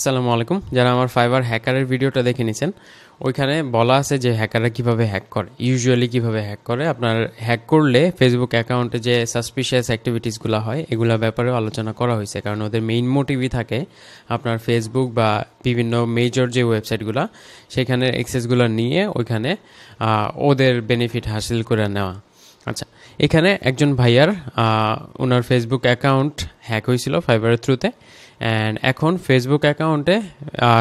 আসসালামু আলাইকুম। যারা আমার ফাইবার হ্যাকারের ভিডিওটা দেখে নিছেন, ওইখানে বলা আছে যে হ্যাকাররা কীভাবে হ্যাক করে। ইউজুয়ালি কীভাবে হ্যাক করে? আপনার হ্যাক করলে ফেসবুক অ্যাকাউন্টে যে সাসপিশিয়াস অ্যাক্টিভিটিসগুলো হয়, এগুলো ব্যাপারেও আলোচনা করা হয়েছে। কারণ ওদের মেইন মোটিভই থাকে আপনার ফেসবুক বা বিভিন্ন মেজর যে ওয়েবসাইটগুলো সেখানে অ্যাক্সেসগুলো নিয়ে ওইখানে ওদের বেনিফিট হাসিল করে নেওয়া। এখানে একজন ভাইয়ার ওনার ফেসবুক অ্যাকাউন্ট হ্যাক হয়েছিল ফাইবারের থ্রুতে অ্যান্ড এখন ফেসবুক অ্যাকাউন্টে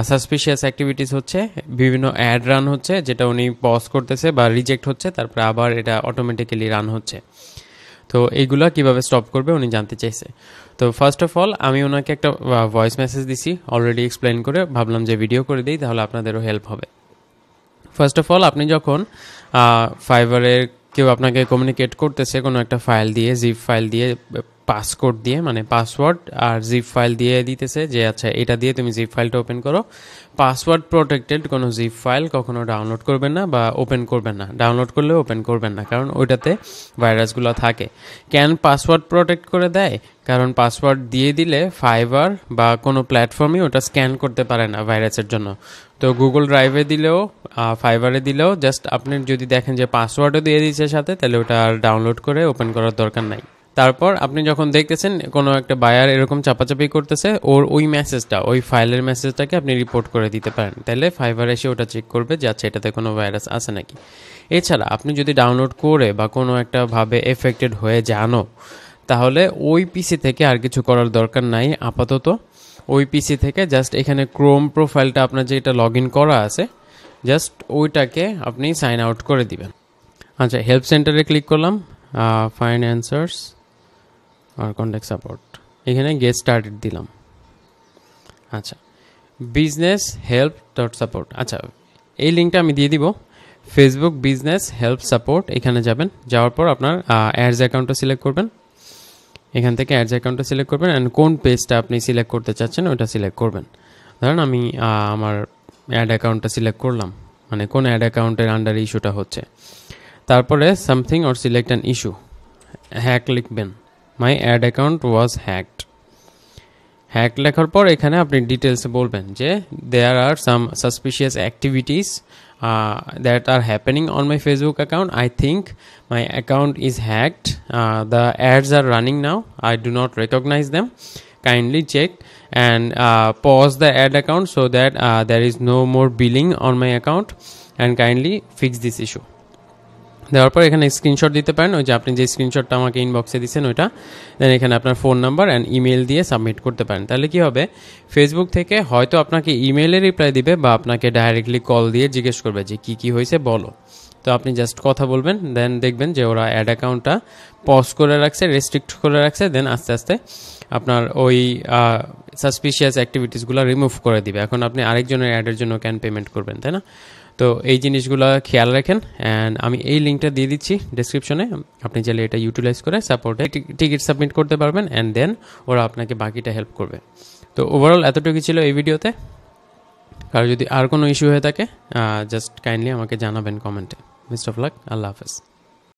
সাসপিশিয়াস অ্যাক্টিভিটিস হচ্ছে, বিভিন্ন অ্যাড রান হচ্ছে, যেটা উনি পজ করতেছে বা রিজেক্ট হচ্ছে, তারপরে আবার এটা অটোমেটিক্যালি রান হচ্ছে। তো এইগুলা কীভাবে স্টপ করবে উনি জানতে চাইছে। তো ফার্স্ট অফ অল আমি ওনাকে একটা ভয়েস মেসেজ দিছি অলরেডি এক্সপ্লেন করে ভাবলাম যে ভিডিও করে দিই, তাহলে আপনাদেরও হেল্প হবে। ফার্স্ট অফ অল আপনি যখন ফাইবারের কেউ আপনাকে কমিউনিকেট করতেছে কোনো একটা ফাইল দিয়ে জিপ ফাইল দিয়ে পাসকোড দিয়ে মানে পাসওয়ার্ড আর জিপ ফাইল দিয়ে দিতেছে যে আচ্ছা এটা দিয়ে তুমি জিপ ফাইলটা ওপেন করো। পাসওয়ার্ড প্রোটেক্টেড কোনো জিপ ফাইল কখনো ডাউনলোড করবেন না বা ওপেন করবেন না। ডাউনলোড করলেও ওপেন করবেন না, কারণ ওইটাতে ভাইরাসগুলো থাকে। ক্যান পাসওয়ার্ড প্রোটেক্ট করে দেয়? কারণ পাসওয়ার্ড দিয়ে দিলে ফাইবার বা কোনো প্ল্যাটফর্মই ওটা স্ক্যান করতে পারে না ভাইরাসের জন্য। তো গুগল ড্রাইভে দিলেও ফাইবারে দিলেও জাস্ট আপনি যদি দেখেন যে পাসওয়ার্ডও দিয়ে দিচ্ছে সাথে, তাহলে ওটা আর ডাউনলোড করে ওপেন করার দরকার নাই। তারপর আপনি যখন দেখতেছেন কোনো একটা বায়ার এরকম চাপাচাপি করতেছে, ওর ওই মেসেজটা ওই ফাইলের মেসেজটাকে আপনি রিপোর্ট করে দিতে পারেন। তাহলে ফাইবার এসে ওটা চেক করবে যে আচ্ছা এটাতে কোনো ভাইরাস আছে নাকি? এছাড়া আপনি যদি ডাউনলোড করে বা কোনো একটা ভাবে এফেক্টেড হয়ে জানো, তাহলে ওই পিসি থেকে আর কিছু করার দরকার নাই, আপাতত। ওই পিসি থেকে জাস্ট এখানে ক্রোম প্রোফাইলটা আপনার যেটা লগ ইন করা আছে জাস্ট ওইটাকে আপনি সাইন আউট করে দিবেন। আচ্ছা হেল্প সেন্টারে ক্লিক করলাম ফাইন অ্যান্সার্স আর কন্ট্যাক্ট সাপোর্ট এখানে গেট স্টার্টেড দিলাম। আচ্ছা। বিজনেস হেল্প ডট সাপোর্ট আচ্ছা এই লিঙ্কটা আমি দিয়ে দিব। ফেসবুক বিজনেস হেল্প সাপোর্ট এখানে যাবেন। যাওয়ার পর আপনার অ্যাডস অ্যাকাউন্টটা সিলেক্ট করবেন। এখান থেকে অ্যাডস অ্যাকাউন্টটা সিলেক্ট করবেন অ্যান্ড কোন পেজটা আপনি সিলেক্ট করতে চাচ্ছেন ওটা সিলেক্ট করবেন। ধরেন আমি আমার অ্যাড অ্যাকাউন্টটা সিলেক্ট করলাম। মানে কোন অ্যাড অ্যাকাউন্টের আন্ডার ইস্যুটা হচ্ছে। তারপরে something or select an issue hack লিখবেন my ad account was hacked hack লেখার পর এখানে আপনি ডিটেলসে বলবেন যে there are some suspicious activities that are happening on my Facebook account I think my account is hacked the ads are running now I do not recognize them kindly check and uh, pause the ad account so that uh, there is no more billing on my account and kindly fix this issue দেওয়ার পর এখানে screenshot দিতে পারেন। ওই যে আপনি যে স্ক্রিনশটটা আমাকে ইনবক্সে দিচ্ছেন ওইটা দেন এখানে আপনার ফোন নাম্বার অ্যান্ড ইমেল দিয়ে সাবমিট করতে পারেন। তাহলে কি হবে? ফেসবুক থেকে হয়তো আপনাকে ইমেলে রিপ্লাই দিবে বা আপনাকে ডাইরেক্টলি কল দিয়ে জিজ্ঞেস করবে যে কি কি হয়েছে বলো। তো আপনি জাস্ট কথা বলবেন দেন দেখবেন যে ওরা অ্যাড অ্যাকাউন্টটা পজ করে রাখছে রেস্ট্রিক্ট করে রাখছে দেন আস্তে আস্তে আপনার ওই সাসপিশিয়াস অ্যাক্টিভিটিসগুলো রিমুভ করে দিবে। এখন আপনি আরেকজনের অ্যাডের জন্য ক্যান পেমেন্ট করবেন, তাই না? তো এই জিনিসগুলো খেয়াল রাখেন অ্যান্ড আমি এই লিঙ্কটা দিয়ে দিচ্ছি ডিসক্রিপশনে আপনি চাইলে এটা ইউটিলাইজ করে সাপোর্টে টিকিট সাবমিট করতে পারবেন অ্যান্ড দেন ওরা আপনাকে বাকিটা হেল্প করবে। তো ওভারঅল এতটুকু ছিল এই ভিডিওতে কারও যদি আর কোনো ইস্যু হয়ে থাকে জাস্ট কাইন্ডলি আমাকে জানাবেন কমেন্টে বেস্ট অফ লাক আল্লাহ হাফেজ।